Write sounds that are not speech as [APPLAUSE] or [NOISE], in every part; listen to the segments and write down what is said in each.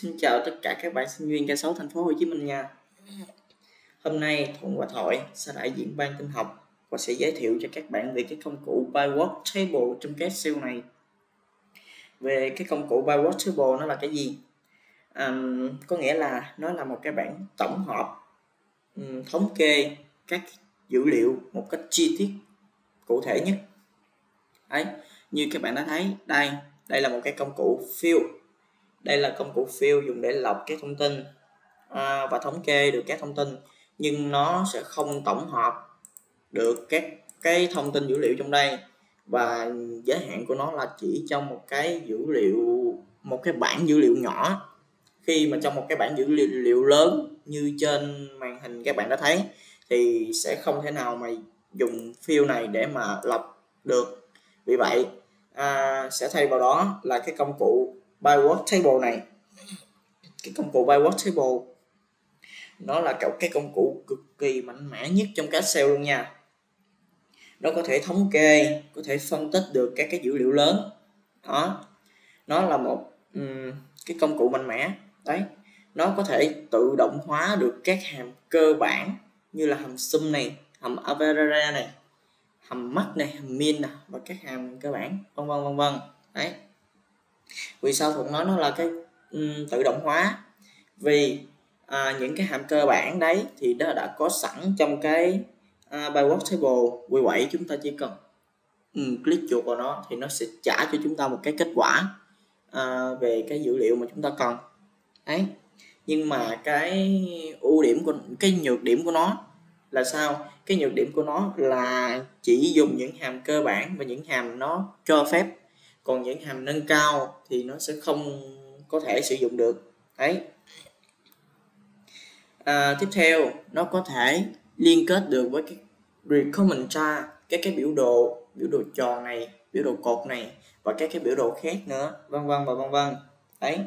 Xin chào tất cả các bạn sinh viên K6 thành phố Hồ Chí Minh nha. Hôm nay Thuận và Thoại sẽ đại diện ban tin học và sẽ giới thiệu cho các bạn về cái công cụ Bywork Table trong cái siêu này. Về cái công cụ Bywork Table nó là cái gì? Um, có nghĩa là nó là một cái bảng tổng hợp um, thống kê các dữ liệu một cách chi tiết cụ thể nhất. Đấy, như các bạn đã thấy đây, đây là một cái công cụ fill đây là công cụ fill dùng để lọc các thông tin à, và thống kê được các thông tin nhưng nó sẽ không tổng hợp được các cái thông tin dữ liệu trong đây. Và giới hạn của nó là chỉ trong một cái dữ liệu một cái bảng dữ liệu nhỏ. Khi mà trong một cái bảng dữ liệu, liệu lớn như trên màn hình các bạn đã thấy thì sẽ không thể nào mà dùng fill này để mà lọc được. Vì vậy à, sẽ thay vào đó là cái công cụ Bywork Table này. Cái công cụ Bywork Table nó là cái công cụ cực kỳ mạnh mẽ nhất trong các sale luôn nha. Nó có thể thống kê có thể phân tích được các cái dữ liệu lớn. Đó nó là một um, cái công cụ mạnh mẽ. Đấy nó có thể tự động hóa được các hàm cơ bản như là hàm sum này hàm average này hàm max này hàm min này, và các hàm cơ bản vân vân vân vân. Đấy vì sao thuận nói nó là cái um, tự động hóa? Vì à, những cái hàm cơ bản đấy thì nó đã có sẵn trong cái à, uh, Bywork table. Vì vậy chúng ta chỉ cần um, click chuột vào nó thì nó sẽ trả cho chúng ta một cái kết quả uh, về cái dữ liệu mà chúng ta cần. Đấy. Nhưng mà cái ưu điểm của cái nhược điểm của nó là sao? Cái nhược điểm của nó là chỉ dùng những hàm cơ bản và những hàm nó cho phép còn những hàm nâng cao thì nó sẽ không có thể sử dụng được. Đấy. À, tiếp theo nó có thể liên kết được với cái recommend tra các cái biểu đồ biểu đồ tròn này biểu đồ cột này và các cái biểu đồ khác nữa vân vân và vân vân. Đấy.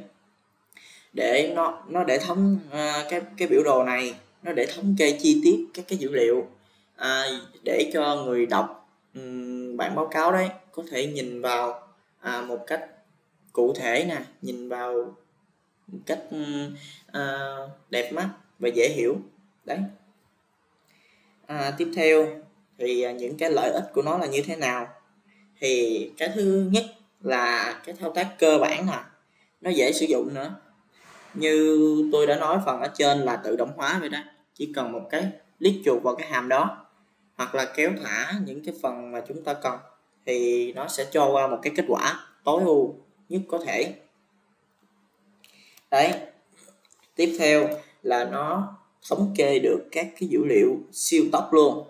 Để nó nó để thống à, cái cái biểu đồ này nó để thống kê chi tiết các cái dữ liệu à, để cho người đọc um, bản báo cáo đấy có thể nhìn vào à, một cách cụ thể nè nhìn vào một cách ừ, à, đẹp mắt và dễ hiểu. Đấy. À, tiếp theo thì à, những cái lợi ích của nó là như thế nào? Thì cái thứ nhất là cái thao tác cơ bản nè nó dễ sử dụng nữa. Như tôi đã nói phần ở trên là tự động hóa vậy đó chỉ cần một cái click chuột vào cái hàm đó hoặc là kéo thả những cái phần mà chúng ta cần thì nó sẽ cho qua một cái kết quả tối ưu nhất có thể. Đấy, tiếp theo là nó thống kê được các cái dữ liệu siêu tốc luôn,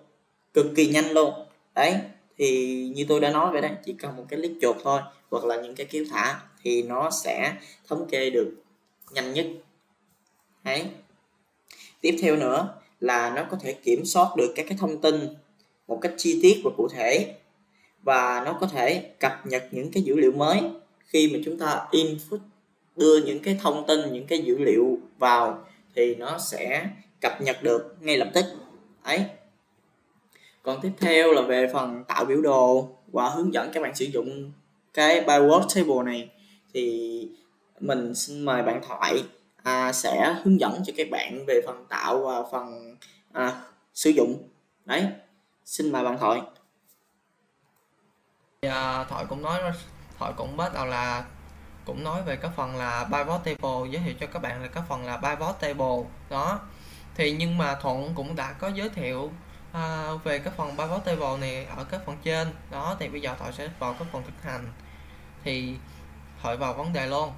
cực kỳ nhanh luôn. Đấy, thì như tôi đã nói vậy đấy chỉ cần một cái click chuột thôi, hoặc là những cái kéo thả thì nó sẽ thống kê được nhanh nhất. Đấy. Tiếp theo nữa là nó có thể kiểm soát được các cái thông tin một cách chi tiết và cụ thể và nó có thể cập nhật những cái dữ liệu mới khi mà chúng ta input đưa những cái thông tin những cái dữ liệu vào thì nó sẽ cập nhật được ngay lập tức. Ấy. Còn tiếp theo là về phần tạo biểu đồ và hướng dẫn các bạn sử dụng cái byword table này thì mình xin mời bạn thoại à, sẽ hướng dẫn cho các bạn về phần tạo và phần à, sử dụng. Đấy. Xin mời bạn thoại à, thoại cũng nói thoại cũng bắt đầu là cũng nói về cái phần là pivot table giới thiệu cho các bạn là cái phần là pivot table đó. Thì nhưng mà thuận cũng đã có giới thiệu à, về cái phần pivot table này ở cái phần trên đó. Thì bây giờ thoại sẽ vào cái phần thực hành. Thì thoại vào vấn đề luôn.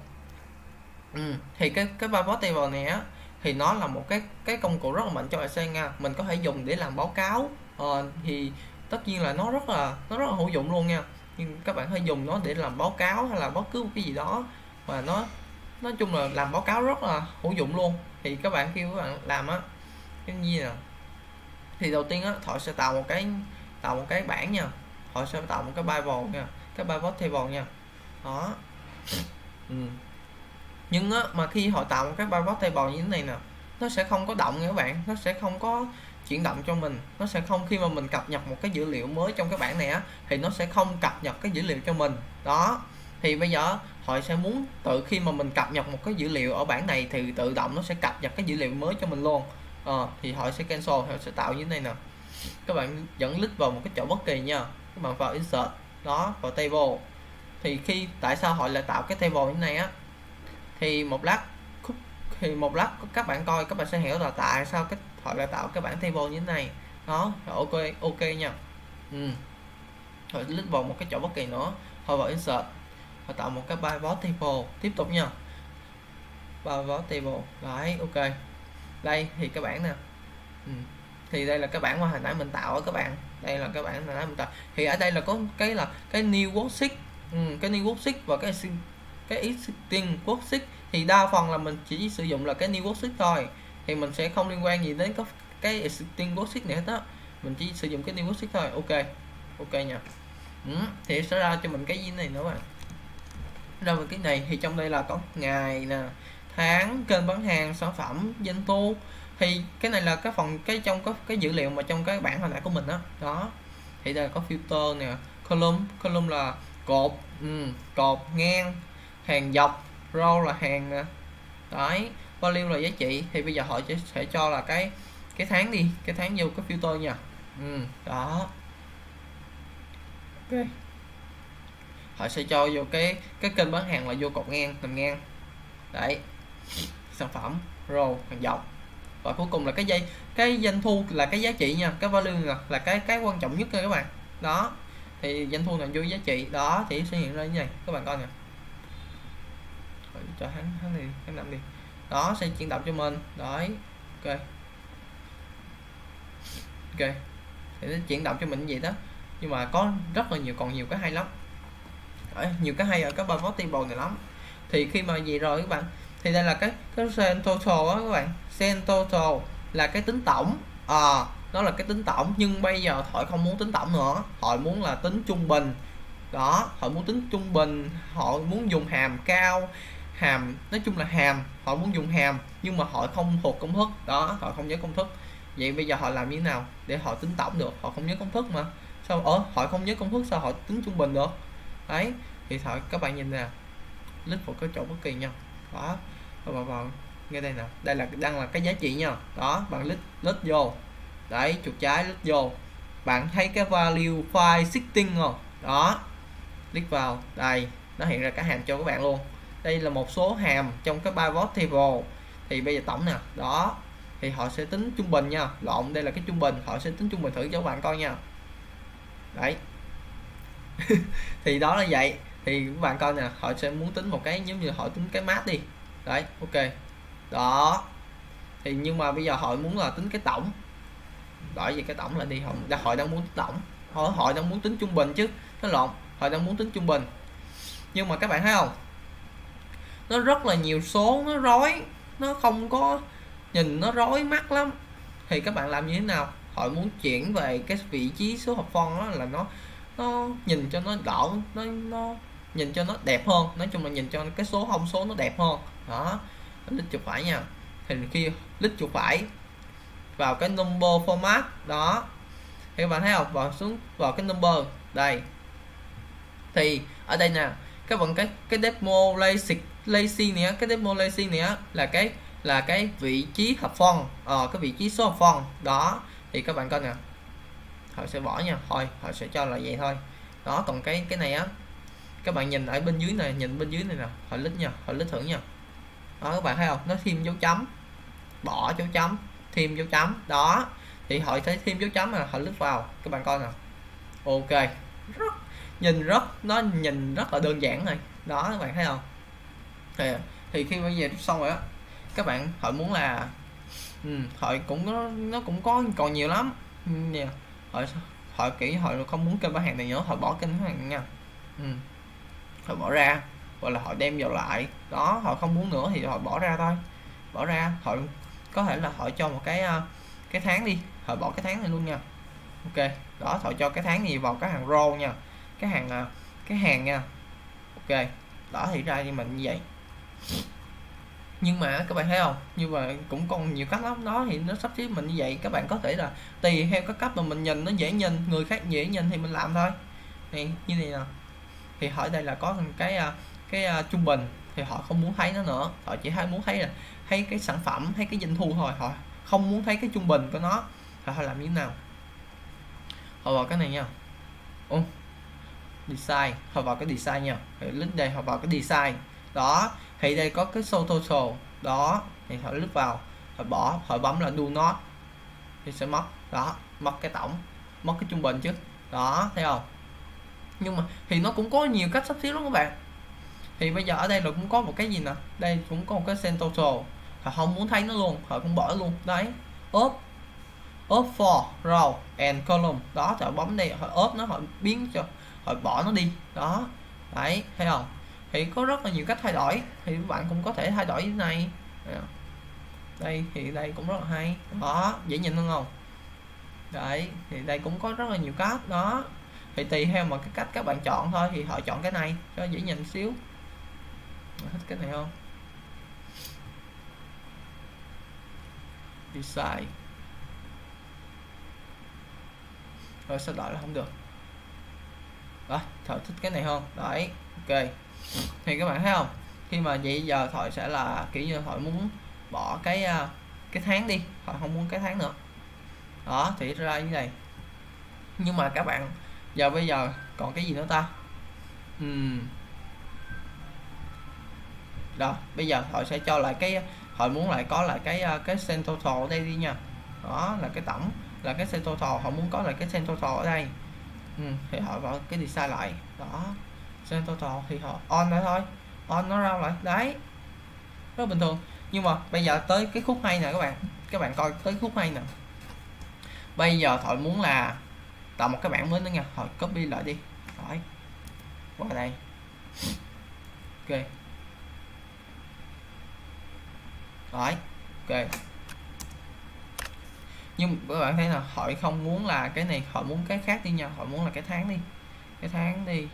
Ừ, thì cái cái pivot table này á thì nó là một cái cái công cụ rất là mạnh cho Excel nha. Mình có thể dùng để làm báo cáo. Ờ, thì tất nhiên là nó rất là nó rất là hữu dụng luôn nha nhưng các bạn hãy dùng nó để làm báo cáo hay là bất cứ một cái gì đó. Và nó, nói chung là làm báo cáo rất là hữu dụng luôn. Thì các bạn khi các bạn làm á cái gì nè thì đầu tiên á, họ sẽ tạo một cái, tạo một cái bảng nha. Họ sẽ tạo một cái bible nha, cái pivot table nha. Đó. Ừ. nhưng á, mà khi họ tạo một cái pivot table như thế này nè, nó sẽ không có động nha các bạn. Nó sẽ không có chuyển động cho mình nó sẽ không khi mà mình cập nhật một cái dữ liệu mới trong cái bảng này á thì nó sẽ không cập nhật cái dữ liệu cho mình. Đó thì bây giờ họ sẽ muốn tự khi mà mình cập nhật một cái dữ liệu ở bảng này thì tự động nó sẽ cập nhật cái dữ liệu mới cho mình luôn. À, thì họ sẽ cancel họ sẽ tạo như thế này nè. Các bạn dẫn click vào một cái chỗ bất kỳ nha. Các bạn vào insert đó vào table. Thì khi tại sao họ lại tạo cái table như này á? Thì một lát thì một lát các bạn coi các bạn sẽ hiểu là tại sao cái họ đã tạo cái bảng table như thế này. Đó ok ok nha. Ừ. rồi click vào một cái chỗ bất kỳ nữa. Họ vào insert. Họ tạo một cái pivot table. Tiếp tục nha. Pivot table. Đấy ok. Đây thì các bạn nè. Ừ. thì đây là cái bảng mà hồi nãy mình tạo á các bạn. Đây là cái bảng hồi nãy mình tạo. Thì ở đây là có cái là cái new worksheet. Ừ, cái new worksheet và cái cái existing worksheet. Thì đa phần là mình chỉ sử dụng là cái new worksheet thôi thì mình sẽ không liên quan gì đến cái cái existing worksheet này hết á. Mình chỉ sử dụng cái new worksheet thôi. Ok ok nha. Ừ, thì sẽ ra cho mình cái gì này nữa bạn? Ra mình cái này thì trong đây là có ngày nè tháng kênh bán hàng sản phẩm doanh thu. Thì cái này là cái phần cái trong có cái dữ liệu mà trong cái bảng hồi nãy của mình đó đó. Thì đây là có filter nè column. Column là cột ừ, cột ngang hàng dọc. Row là hàng nè. Đấy value là giá trị. Thì bây giờ họ sẽ, sẽ cho là cái cái tháng đi cái tháng vô cái filter nha. Ừ, đó. Ok. Họ sẽ cho vô cái cái kênh bán hàng là vô cột ngang tầm ngang. Đấy. Sản phẩm row hàng dọc và cuối cùng là cái dây cái doanh thu là cái giá trị nha. Cái value là, là cái cái quan trọng nhất nha các bạn. Đó. Thì doanh thu là vô giá trị. Đó thì sẽ hiện ra như này. Các bạn coi nè. Cho hắn hắn đi hắn nằm đi đó sẽ chuyển động cho mình. Đấy. Ok. Ok. Thì nó chuyển động cho mình gì đó. Nhưng mà có rất là nhiều còn nhiều cái hay lắm. Đấy, nhiều cái hay ở cái pivot table này lắm. Thì khi mà gì rồi các bạn thì đây là cái cái sen total á các bạn. Sen total là cái tính tổng. À nó là cái tính tổng nhưng bây giờ họ không muốn tính tổng nữa. Họ muốn là tính trung bình. Đó họ muốn tính trung bình. Họ muốn dùng hàm cao hàm, nói chung là hàm, họ muốn dùng hàm, nhưng mà họ không thuộc công thức. Đó, họ không nhớ công thức. Vậy bây giờ họ làm như thế nào để họ tính tổng được? Họ không nhớ công thức mà. Sao? Ở họ không nhớ công thức sao họ tính trung bình được? Đấy, thì thôi, các bạn nhìn nè. Lít vào cái chỗ bất kỳ nha. Đó. Và bạn vào nghe đây nè. Đây là, đang là cái giá trị nha. Đó, bạn lít lít vô. Đấy, chuột trái lít vô. Bạn thấy cái value file setting không? Đó. Click vào. Đây, nó hiện ra cả hàm cho các bạn luôn đây là một số hàm trong cái pivot table. Thì bây giờ tổng nè. Đó. Thì họ sẽ tính trung bình nha. Lộn, đây là cái trung bình. Họ sẽ tính trung bình thử cho các bạn coi nha. Đấy. [LAUGHS] Thì đó là vậy. Thì các bạn coi nè, họ sẽ muốn tính một cái giống như họ tính cái mát đi. Đấy, ok. Đó. Thì nhưng mà bây giờ họ muốn là tính cái tổng. Đổi về cái tổng là đi, họ họ đang muốn tính tổng. Họ họ đang muốn tính trung bình chứ. Nó lộn, họ đang muốn tính trung bình. Nhưng mà các bạn thấy không? Nó rất là nhiều số, nó rối. Nó không có nhìn, nó rối mắt lắm. Thì các bạn làm như thế nào? Họ muốn chuyển về cái vị trí số hợp phân đó là nó nó nhìn cho nó đỡ, nó nó nhìn cho nó đẹp hơn. Nói chung là nhìn cho cái số không số nó đẹp hơn. Đó, lít chuột phải nha. Thì khi lít chuột phải vào cái number format đó. Thì các bạn thấy không? Vào xuống, vào cái number. Đây. Thì, ở đây nè, các bạn cái cái demo basic lacing này cái demo lacing này là cái là cái vị trí hợp phân ờ cái vị trí số hợp phân. Đó, thì các bạn coi nè. Họ sẽ bỏ nha. Thôi, họ sẽ cho là vậy thôi. Đó, còn cái cái này á, các bạn nhìn ở bên dưới này, nhìn bên dưới này nè. Họ lít nha, họ lít thử nha. Đó, các bạn thấy không? Nó thêm dấu chấm. Bỏ dấu chấm, thêm dấu chấm. Đó, thì họ thấy thêm dấu chấm là họ lít vào. Các bạn coi nè. Ok. Rất, nhìn rất, nó nhìn rất là đơn giản này. Đó, các bạn thấy không? Thì, thì khi bây giờ xong rồi á các bạn họ muốn là ừ, họ cũng có nó cũng có còn nhiều lắm. Ừ, nè họ họ kỹ họ không muốn kênh bán hàng này nữa họ bỏ kênh bán hàng nha. Ừ. họ bỏ ra hoặc là họ đem vào lại. Đó họ không muốn nữa thì họ bỏ ra thôi. Bỏ ra họ có thể là họ cho một cái ờ, cái tháng đi họ bỏ cái tháng này luôn nha. Ok đó họ cho cái tháng gì vào cái hàng roll nha. Cái hàng ờ, cái hàng nha. Ok đó thì ra như mình như vậy nhưng mà các bạn thấy không? Như vậy cũng còn nhiều cách lắm. Đó thì nó sắp xếp mình như vậy. Các bạn có thể là tùy theo các cách mà mình nhìn nó dễ nhìn người khác dễ nhìn thì mình làm thôi. Thì như này nè thì hỏi đây là có cái à, cái uh, trung bình thì họ không muốn thấy nó nữa. Họ chỉ hay muốn thấy là thấy cái sản phẩm thấy cái doanh thu thôi. Họ không muốn thấy cái trung bình của nó. Thì họ làm như thế nào? Họ vào cái này nha. Ô design. Họ vào cái design nha. Thì đây họ vào cái design. Đó thì đây có cái show total. Đó, thì họ lướt vào, họ bỏ, họ bấm là do not. Thì sẽ mất, đó, mất cái tổng, mất cái trung bình chứ. Đó, thấy không? Nhưng mà thì nó cũng có nhiều cách sắp xếp lắm các bạn. Thì bây giờ ở đây là cũng có một cái gì nè? Đây cũng có một cái send total. Họ không muốn thấy nó luôn, họ cũng bỏ luôn. Đấy. Ốp ốp for row and column. Đó họ bấm đây, họ ốp nó, họ biến cho, họ bỏ nó đi. Đó. Đấy, thấy không? Thì có rất là nhiều cách thay đổi. Thì các bạn cũng có thể thay đổi như này. Dạ. Đây, thì đây cũng rất là hay. Đó, dễ nhìn hơn không? Đấy, thì đây cũng có rất là nhiều cách. Đó. Thì tùy theo mà cái cách các bạn chọn thôi, thì họ chọn cái này cho dễ nhìn xíu. Thích cái này không? Design. Rồi, sao đợi là không được? Đó thợ thích cái này không? Đấy, ok thì các bạn thấy không? Khi mà vậy giờ thoại sẽ là kiểu như thoại muốn bỏ cái à, cái tháng đi, thoại không muốn cái tháng nữa. Đó, thì ra như này. Nhưng mà các bạn, giờ bây giờ còn cái gì nữa ta? Uhm. đó, bây giờ họ sẽ cho lại cái họ muốn lại có lại cái à, cái sen total ở đây đi nha. Đó, là cái tổng là cái sen total họ muốn có lại cái sen total ở đây. Uhm. thì họ vào cái design lại. Đó trên total thì họ on lại thôi. On nó ra lại. Đấy. Rất bình thường. Nhưng mà bây giờ tới cái khúc hay nè các bạn. Các bạn coi tới khúc hay nè. Bây giờ thoại muốn là tạo một cái bảng mới nữa nha. Thôi copy lại đi. Rồi qua đây. Ok. Rồi ok. Nhưng các bạn thấy là họ không muốn là cái này. Họ muốn cái khác đi nha. Họ muốn là cái tháng đi. Cái tháng đi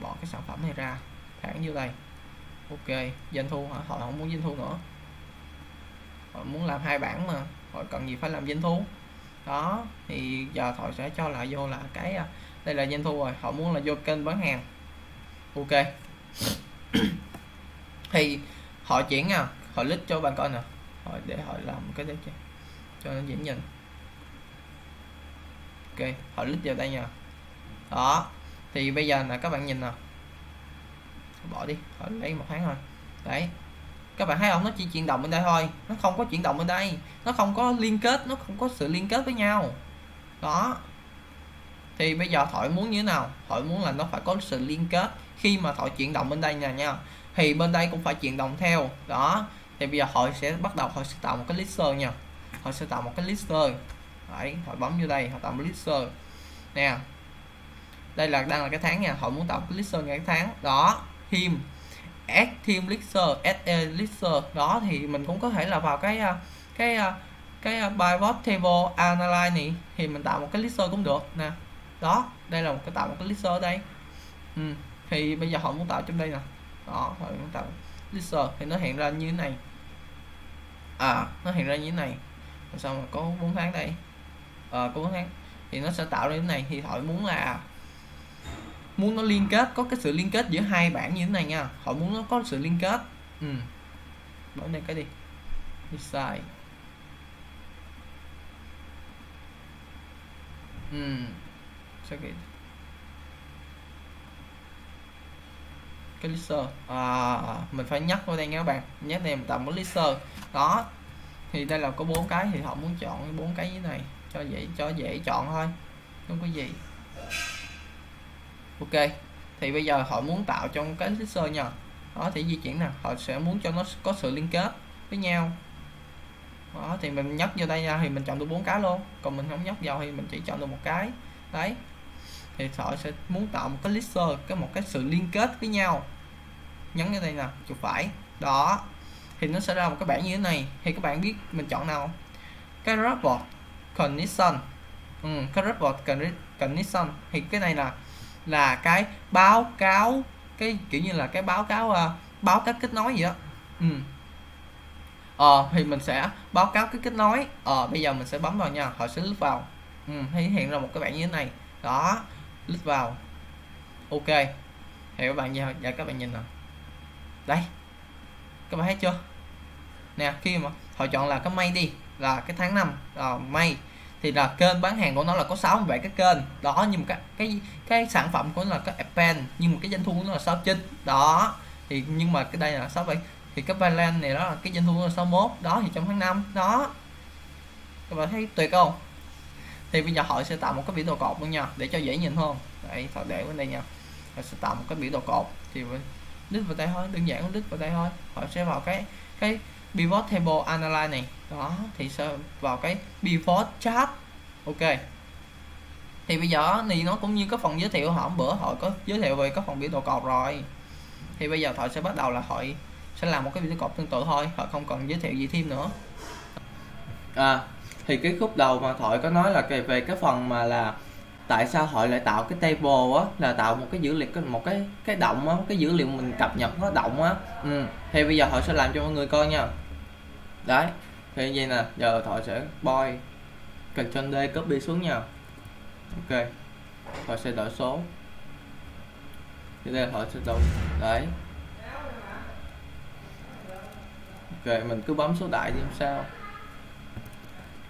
bỏ cái sản phẩm này ra. Khoảng như này ok doanh thu hả? Họ không muốn doanh thu nữa. Họ muốn làm hai bảng mà. Họ cần gì phải làm doanh thu? Đó thì giờ họ sẽ cho lại vô là cái à, đây là doanh thu rồi. Họ muốn là vô kênh bán hàng. Ok. [COUGHS] Thì họ chuyển nha họ lít cho bạn coi nè. Họ để họ làm cái đấy cho, cho nó dễ nhìn. Ok họ lít vào đây nha. Đó thì bây giờ là các bạn nhìn nè bỏ đi khỏi lấy một tháng thôi. Đấy. Các bạn thấy không? Nó chỉ chuyển động bên đây thôi. Nó không có chuyển động bên đây. Nó không có liên kết, nó không có sự liên kết với nhau. Đó. Thì bây giờ thổi muốn như thế nào? Thổi muốn là nó phải có sự liên kết khi mà thổi chuyển động bên đây nè nha. Thì bên đây cũng phải chuyển động theo. Đó. Thì bây giờ họ sẽ bắt đầu họ sẽ tạo một cái lister nha. Họ sẽ tạo một cái lister. Đấy họ bấm vô đây họ tạo một lister. Nè đây là đang là cái tháng nha họ muốn tạo cái ngày cái tháng. Đó thêm add thêm lister add a e, lister đó thì mình cũng có thể là vào cái ờ, cái ờ, cái ờ, pivot table analyze này thì mình tạo một cái lister cũng được nè. Đó đây là một cái tạo một cái lister ở đây. Ừ. thì bây giờ họ muốn tạo trong đây nè. Đó họ muốn tạo lister thì nó hiện ra như thế này. À nó hiện ra như thế này. Xong rồi có 4 tháng đây. À, có 4 tháng. Thì nó sẽ tạo ra như thế này thì họ muốn là muốn nó liên kết có cái sự liên kết giữa hai bảng như thế này nha. Họ muốn nó có sự liên kết. Ừ. Bỏ đây cái đi. Sai ừ. Sao cái cái lister à, mình phải nhắc vào đây nha các bạn. Nhắc này tầm cái lister đó. Thì đây là có bốn cái thì họ muốn chọn bốn cái như này. Cho dễ cho dễ chọn thôi. Không có gì ok thì bây giờ họ muốn tạo trong cái lister nha đó thì di chuyển nè họ sẽ muốn cho nó có sự liên kết với nhau. Đó thì mình nhấp vô đây nha thì mình chọn được bốn cái luôn. Còn mình không nhấp vào thì mình chỉ chọn được một cái. Đấy. Thì họ sẽ muốn tạo một cái lister cái một cái sự liên kết với nhau. Nhấn vào đây nè chuột phải đó. Thì nó sẽ ra một cái bảng như thế này. Thì các bạn biết mình chọn nào cái report connection ừ, cái report connection thì cái này là là cái báo cáo cái kiểu như là cái báo cáo uh, báo cáo kết nối gì đó. Ừ. ờ thì mình sẽ báo cáo cái kết nối. Ờ bây giờ mình sẽ bấm vào nha họ sẽ lướt vào. Ừ, thì hiện ra một cái bảng như thế này. Đó lướt vào. Ok. Thì các bạn giờ dạ các bạn nhìn nè đây. Các bạn thấy chưa? Nè khi mà họ chọn là cái may đi là cái tháng 5 là ờ, may thì là kênh bán hàng của nó là có 67 cái kênh. Đó, nhưng mà cái cái cái sản phẩm của nó là cái append nhưng mà cái doanh thu của nó là 69 đó, thì nhưng mà cái đây là 67 thì cái Valent này đó là cái doanh thu là 61 đó, thì trong tháng 5 đó. Các bạn thấy tuyệt không? Thì bây giờ họ sẽ tạo một cái biểu đồ cột luôn nha, để cho dễ nhìn hơn. Đấy họ để bên đây nha. Họ sẽ tạo một cái biểu đồ cột. Thì đích vào tay thôi, đơn giản đích vào tay thôi. Họ sẽ vào cái cái pivot table analyze này. Đó, thì sẽ vào cái pivot chart. Ok. Thì bây giờ thì nó cũng như cái phần giới thiệu họ hôm bữa họ có giới thiệu về các phần biểu đồ cột rồi. Thì bây giờ họ sẽ bắt đầu là họ sẽ làm một cái biểu đồ cột tương tự thôi họ không cần giới thiệu gì thêm nữa. À thì cái khúc đầu mà thoại có nói là về cái phần mà là tại sao họ lại tạo cái table á, là tạo một cái dữ liệu một cái cái động á, cái dữ liệu mình cập nhật nó động á. Ừ. thì bây giờ họ sẽ làm cho mọi người coi nha. Đấy, thì vậy nè, giờ họ sẽ boy Ctrl D, copy xuống nha. Ok, họ sẽ đổi số. Thì đây họ sẽ đổi, đấy. Ok, mình cứ bấm số đại đi làm sao.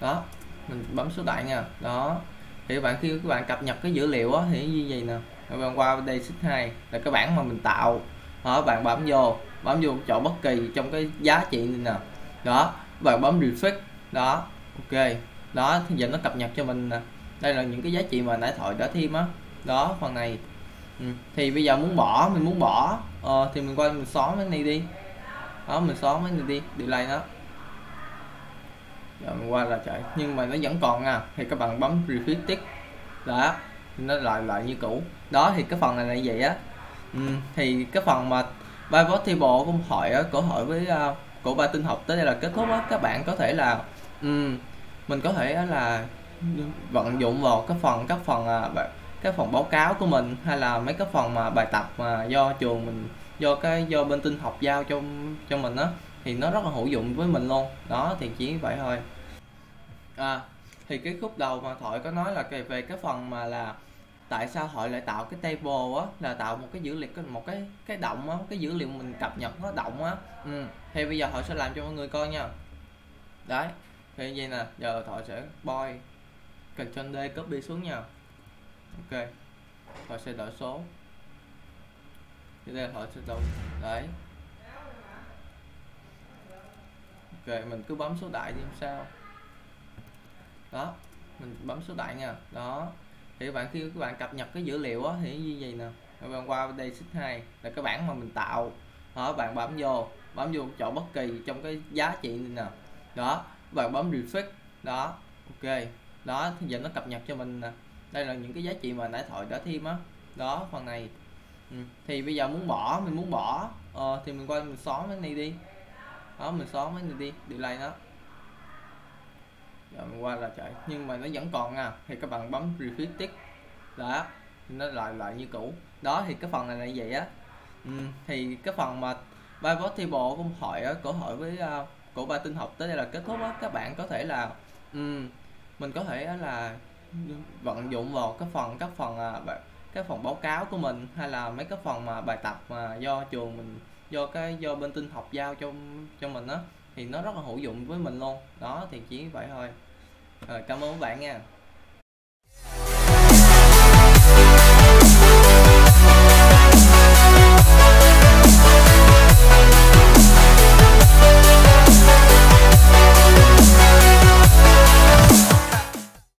Đó, mình bấm số đại nha. Đó thì các bạn khi các bạn cập nhật cái dữ liệu á thì như vậy nè. Các bạn qua đây xích 2 là cái bảng mà mình tạo. Đó bạn bấm vô bấm vô chỗ bất kỳ trong cái giá trị này nè. Đó bạn bấm refresh. Đó ok. Đó thì giờ nó cập nhật cho mình nè. Đây là những cái giá trị mà nãy thoại đã thêm á. Đó phần này. Ừ. thì bây giờ muốn bỏ mình muốn bỏ ờ, thì mình qua mình xóa cái này đi. Đó mình xóa cái này đi delay nó. Dạ, rồi qua là chạy. Nhưng mà nó vẫn còn nha thì các bạn bấm refresh tick đó nó lại lại như cũ. Đó thì cái phần này là như vậy á. Ừ, thì cái phần mà pivot bộ cũng hỏi á của hỏi với uh, của ba tinh học tới đây là kết thúc á. Các bạn có thể là um, mình có thể là vận dụng vào cái phần các phần uh, cái phần báo cáo của mình hay là mấy cái phần mà bài tập mà do trường mình do cái do bên tinh học giao cho cho mình á thì nó rất là hữu dụng với mình luôn. Đó thì chỉ vậy thôi. À, thì cái khúc đầu mà thoại có nói là về cái phần mà là tại sao họ lại tạo cái table á là tạo một cái dữ liệu một cái cái động á cái dữ liệu mình cập nhật nó động á. Ừ. thì bây giờ họ sẽ làm cho mọi người coi nha. Đấy thì vậy nè giờ thoại sẽ boy Ctrl D copy xuống nha. Ok thoại sẽ đổi số. Thì đây họ sẽ đổi đấy. Ok mình cứ bấm số đại đi sao. Đó mình bấm số đại nha. Đó. Thì các bạn khi các bạn cập nhật cái dữ liệu á thì như vậy nè. Các bạn qua đây xích 2 là cái bảng mà mình tạo. Đó bạn bấm vô bấm vô chỗ bất kỳ trong cái giá trị này nè. Đó bạn bấm refresh. Đó ok. Đó thì giờ nó cập nhật cho mình nè. Đây là những cái giá trị mà nãy thoại đã thêm á. Đó phần này. Ừ. thì bây giờ muốn bỏ mình muốn bỏ ờ, thì mình qua mình xóa cái này đi đó mình xóa mấy này đi delay nó rồi mình qua là chạy. Nhưng mà nó vẫn còn nha thì các bạn bấm refresh tick đó nó lại lại như cũ. Đó thì cái phần này là như vậy á. Ừ, thì cái phần mà pivot table của hội á cổ hội với à, uh, của ba tinh học tới đây là kết thúc á. Các bạn có thể là um, mình có thể là vận dụng vào cái phần các phần uh, cái phần báo cáo của mình hay là mấy cái phần mà bài tập mà do trường mình do cái, do bên tin học giao cho cho mình á, thì nó rất là hữu dụng với mình luôn. Đó, thì chỉ vậy thôi. Rồi, cảm ơn các bạn nha.